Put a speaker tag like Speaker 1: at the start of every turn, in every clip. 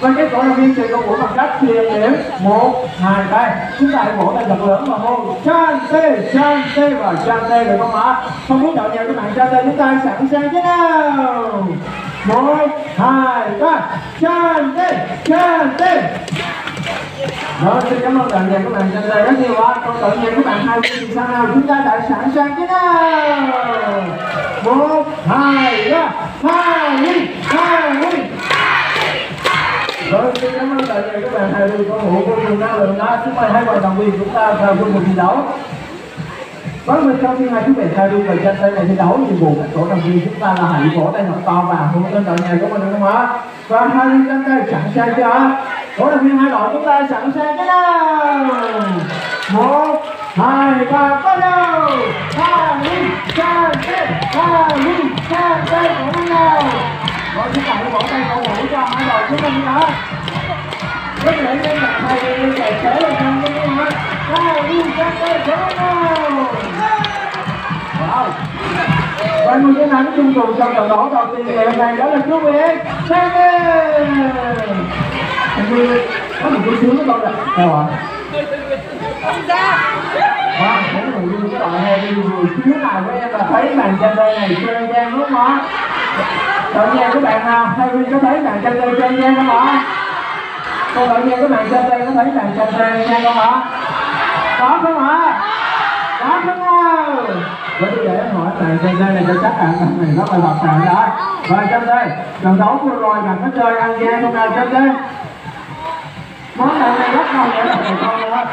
Speaker 1: và cái cổ động viên sẽ công bố bằng cách truyền điểm một, hai tay chúng ta hãy vỗ tay thật lớn và hô chan tê chan tê và chan tê được không ạ không muốn đợi nhau các bạn chan tê chúng ta sẵn sàng thế nào? Một, hai, ba. Chan tê chan tê. Rồi xin cảm ơn đoàn và các bạn dành lời rất nhiều ạ. Còn tự nhiên các bạn hai bên thì sao nào? Chúng ta đã sẵn sàng thế nào? Một, hai, ba. Hai đi hai đi rồi các bạn hai bên có hữu vô cùng năng lượng đó xin mời hai vận động viên chúng ta vào quân một thi đấu Vâng, mình trong khi hai chú bé hai đu và chân tay này thi đấu nhiệm vụ các cổ động viên chúng ta là hãy vỗ tay thật to và hùng lên đội nhà của mình đúng không ạ? Và hai đu chân tay sẵn sàng chưa? Cổ động viên hai đội chúng ta sẵn sàng chưa nào? Một, hai, ba, bắt đầu! Hai đi, chân tay, hai đi, chân tay của mình nào! Rồi chúng ta hãy vỗ tay cổ vũ cho hai đội chúng mình nhé rất lẽ lên là hai đi chạy trở lên chân đi nha. Hai đi, chân tay của! Wow. Và người chiến thắng chung cuộc trong trận đấu đầu tiên ngày hôm nay đó là chú Việt Sang Hình như có một chút xíu nữa con ạ Đâu ạ? Wow, mỗi người đi cái loại hè đi vừa xíu nào của em là thấy màn chân đây này chơi gian đúng không ạ? Đội nhà của bạn nào, hai viên có thấy màn chân đây chơi gian không ạ? Cô đội nhà của màn chân đây có thấy bàn chân đây nha không hả? Có không hả? Có không nào? với tôi để em hỏi bạn trên đây này cho chắc bạn này rất là hợp bạn đó Và trong đây, trận đấu vừa rồi bạn có chơi ăn gian không nào trong đây Món ăn này rất ngon nữa là thầy con nữa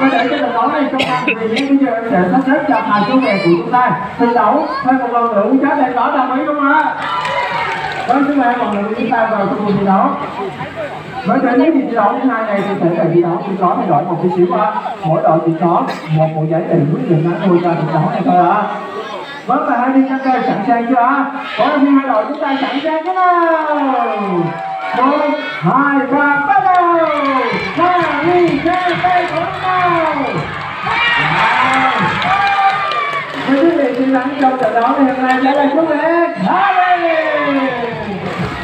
Speaker 1: và để cho trận đấu này trong năm thì bây giờ em sẽ sắp xếp cho hai chú bè của chúng ta thi đấu thêm một lần nữa cháu đây có đồng ý không ạ? Vâng, xin mời một lần chúng ta vào trong cuộc thi đấu với trận đấu thi đấu thứ hai này thì thể là thi đấu chỉ có thay đổi một chút xíu ạ mỗi đội chỉ có một bộ giấy để quyết định thắng thua cho trận đấu này thôi ạ vâng và hai đi căn cơ sẵn sàng chưa ạ có viên hai đội chúng ta sẵn sàng thế nào? Một hai ba bắt đầu! Hai đi chơi tay của nhau Thưa quý vị, xin lắng trong trận đấu ngày hôm nay sẽ là chú bé Harry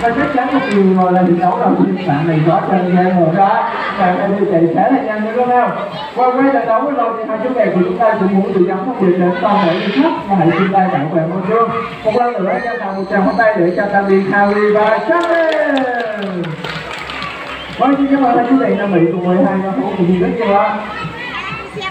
Speaker 1: và chắc chắn một người ngồi là bị đấu đầu tiên bạn này có chân gian ngồi đó bạn em đi chạy sẽ là nhanh nữa đúng không? Qua quay trận đấu với lâu thì hai chú bè của chúng ta cũng muốn tự giám một điệp đến toàn thể người khác và hãy chung tay bảo vệ môi trường. Một lần nữa cho tặng một tràng pháo tay để cho tạm biệt Harry và Charlie Vâng, xin cảm ơn hai chú bè Nam Mỹ cùng với hai con thủ cùng mình rất nhiều ạ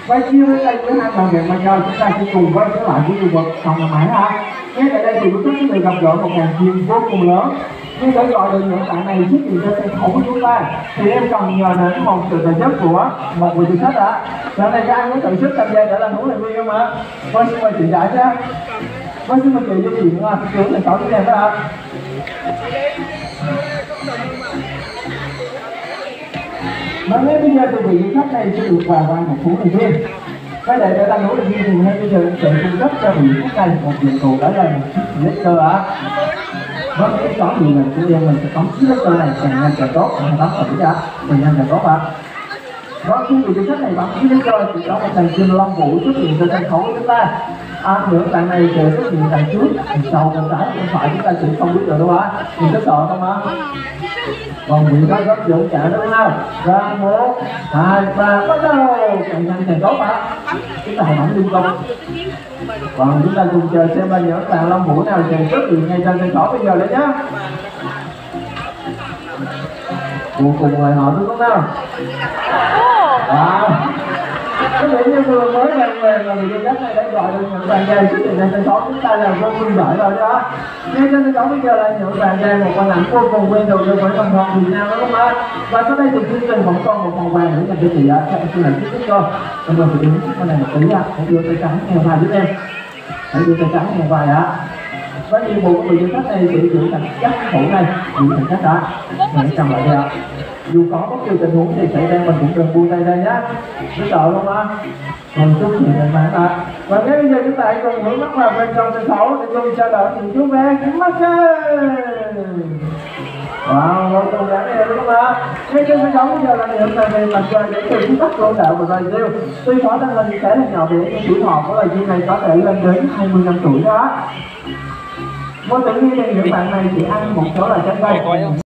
Speaker 1: Quay chia với đây với hai bạn bè mà nhau chúng ta sẽ cùng quay trở lại với nhân vật phòng nhà máy ha. Ngay tại đây thì cũng ta sẽ được gặp gỡ một ngàn viên vô cùng lớn nhưng đã gọi được những bạn này xuất hiện trên sân khấu của chúng ta thì em cần nhờ đến một sự trợ giúp của một người thực khách đã lần này các anh có tự sức tham gia để làm huấn luyện viên không ạ? Vâng xin mời chị giải nhé. Vâng xin mời chị giới thiệu uh, trưởng sân khấu cho em đó ạ. Mà ngay bây giờ thì vị khách này sẽ được vào ban một huấn luyện viên. Cái để trở thành huấn luyện viên thì ngay bây giờ sẽ cung cấp cho vị khách này một nhiệm vụ đó là một chiếc selector ạ vâng cái chó thì mình cũng đem mình sẽ cắm chiếc selector này. Càng nhanh càng tốt càng bấm thử ra càng nhanh càng tốt ạ. Vâng, Và khi người chính sách này bấm chiếc selector thì có một thằng kim long vũ xuất hiện trên sân khấu của chúng ta. À, những bạn này sẽ xuất hiện đằng trước. Đằng sau đằng trái đằng phải chúng ta cũng không biết được đâu ạ. Nhìn có sợ không ạ? Còn bị có rất dũng cảm đúng không ra vâng, một hai ba bắt đầu. Càng nhanh càng tốt ạ. Chúng ta hãy bấm liên công còn chúng ta cùng chờ xem là những bạn long vũ nào sẽ xuất hiện ngay trên sân khấu bây giờ đấy nhá. Cùng cùng mời họ đúng không nào? Có như vừa mới về về là người dân đất này đã gọi được những bạn trai xuất hiện trên sân khấu chúng ta là vô cùng giỏi rồi đó. Ngay trên sân khấu bây giờ là những bạn trai một con ảnh vô cùng quen thuộc với văn bằng Việt Nam đó các bạn và sau đây thì chương trình vẫn còn một vòng vàng nữa dành cho chị ạ. Các em xin lại tiếp tục cho cảm ơn chị đứng con này một tí ạ. Hãy đưa tay trắng nghe vài giúp em hãy đưa tay trắng nghe vài ạ. Với nhiệm vụ của người dân khách này sẽ giữ thành chắc thủ này giữ thành chắc đã. Hãy cầm lại đây ạ dù có bất kỳ tình huống gì xảy ra mình cũng đừng buông tay ra nhé. Biết sợ không á. Còn chúc chị mình bạn ta. Và ngay bây giờ chúng ta hãy cùng hướng mắt vào bên trong sân khấu để cùng chào đón những chú bé kính mắt Wow, một con gái này đúng không ạ? Ngay trên sân khấu bây giờ là niệm về về mặt trời đến từ phía bắc của đạo và diêu. Tuy có đang lên khá là nhỏ bé nhưng tuổi thọ của loài diêu này có thể lên đến 20 năm tuổi đó. Vô tự nhiên thì những bạn này chỉ ăn một số loại trái cây.